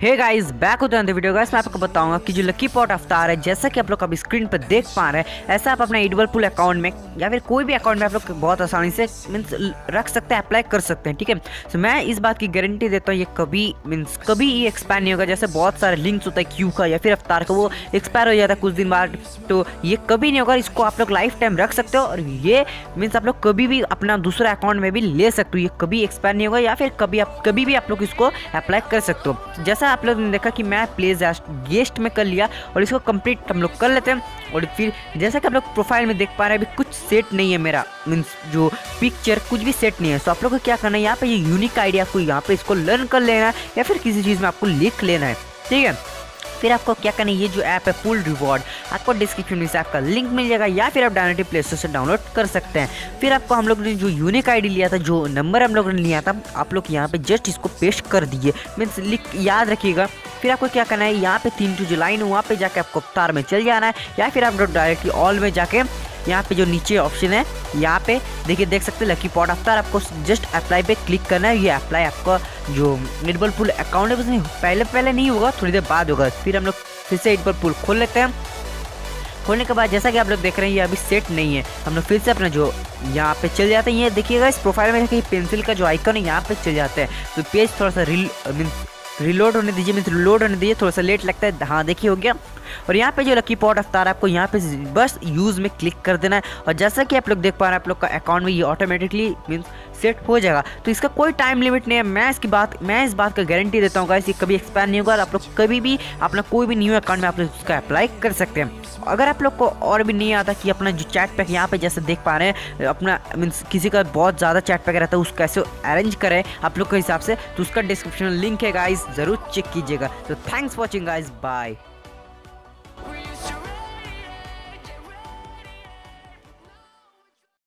Hey guys back होते हैं video guys मैं आपको बताऊँगा कि जो लकी पॉट अवतार है, जैसा कि आप लोग अभी स्क्रीन पर देख पा रहे हैं, ऐसा आप अपने इडबल पुल अकाउंट में या फिर कोई भी अकाउंट में आप लोग बहुत आसानी से मीन्स रख सकते हैं अप्लाई कर सकते हैं, ठीक है? तो मैं इस बात की गारंटी देता हूँ, ये कभी मीन्स कभी ये एक्सपायर नहीं होगा, जैसे बहुत सारे लिंक्स होता है क्यू का या फिर अवतार का, वो एक्सपायर हो जाता है कुछ दिन बाद तो ये कभी नहीं होगा इसको आप लोग लाइफ टाइम रख सकते हो, और ये मीन्स आप लोग कभी भी अपना दूसरा अकाउंट में भी ले सकते हो, ये कभी एक्सपायर नहीं होगा, या फिर कभी आप, कभी भी आप लोग इसको अप्लाई कर सकते हो। जैसा आप लोग ने देखा कि मैं प्ले गेस्ट में कर लिया और इसको कंप्लीट हम लोग कर लेते हैं। और फिर जैसा कि आप लोग प्रोफ़ाइल में देख पा रहे हैं, अभी कुछ सेट नहीं है मेरा। मीन्स जो पिक्चर कुछ भी सेट नहीं है। सो आप लोग को क्या करना है, यहाँ पर ये यूनिक आइडिया आपको यहाँ पर इसको लर्न कर लेना है या फिर किसी चीज़ में आपको लिख लेना है। ठीक है? फिर आपको क्या करना है, ये जो ऐप है पुल रिवॉर्ड आपको डिस्क्रिप्शन में से आपका लिंक मिल जाएगा, या फिर आप डायरेक्टली प्ले स्टोर से डाउनलोड कर सकते हैं। फिर आपको हम लोग ने जो यूनिक आईडी लिया था, जो नंबर हम लोग ने लिया था, आप लोग यहाँ पे जस्ट इसको पेस्ट कर दिए मीन्स लिख, याद रखिएगा। फिर आपको क्या करना है, यहाँ पे तीन टू जो लाइन है, वहाँ पे जाके आपको तार में चल जाना है, या फिर आप डायरेक्टली ऑल में जाके यहाँ पे जो नीचे ऑप्शन है, यहाँ पे देखिए, देख सकते हैं लकी पॉट आफ्टर आपको जस्ट अप्लाई पे क्लिक करना है। ये अप्लाई आपका जो एडबल पुल अकाउंट है उसमें पहले पहले नहीं होगा, थोड़ी देर बाद होगा। फिर हम लोग फिर से एडबल पुल खोल लेते हैं। खोलने के बाद जैसा कि आप लोग देख रहे हैं, ये अभी सेट नहीं है। हम लोग फिर से अपना जो यहाँ पे चल जाते हैं। ये देखिएगा, इस प्रोफ़ाइल में देखिए पेंसिल का जो आइकन है, यहाँ पे चल जाते हैं। तो पेज थोड़ा सा रिल मीन रिलोड होने दीजिए मीन रिलोड होने दीजिए, थोड़ा सा लेट लगता है। हाँ देखिए, हो गया। और यहाँ पे जो लकी पॉट अफ्तार है, आपको यहाँ पे बस यूज़ में क्लिक कर देना है। और जैसा कि आप लोग देख पा रहे हैं, आप लोग का अकाउंट में ये ऑटोमेटिकली मीन्स सेट हो जाएगा। तो इसका कोई टाइम लिमिट नहीं है। मैं इसकी बात, मैं इस बात का गारंटी देता हूँ गाइस ये कभी एक्सपायर नहीं होगा और आप लोग कभी भी अपना कोई भी न्यू अकाउंट में आप लोग उसका अप्लाई कर सकते हैं। अगर आप लोग को और भी नहीं आता कि अपना जो चैट पैक यहाँ पे जैसे देख पा रहे हैं, अपना मीन्स किसी का बहुत ज़्यादा चैट पैक रहता है उसको कैसे अरेंज करें आप लोग के हिसाब से तो उसका डिस्क्रिप्शन लिंक है गाइज़ ज़रूर चेक कीजिएगा। तो थैंक्स वॉचिंग गाइज़ बाय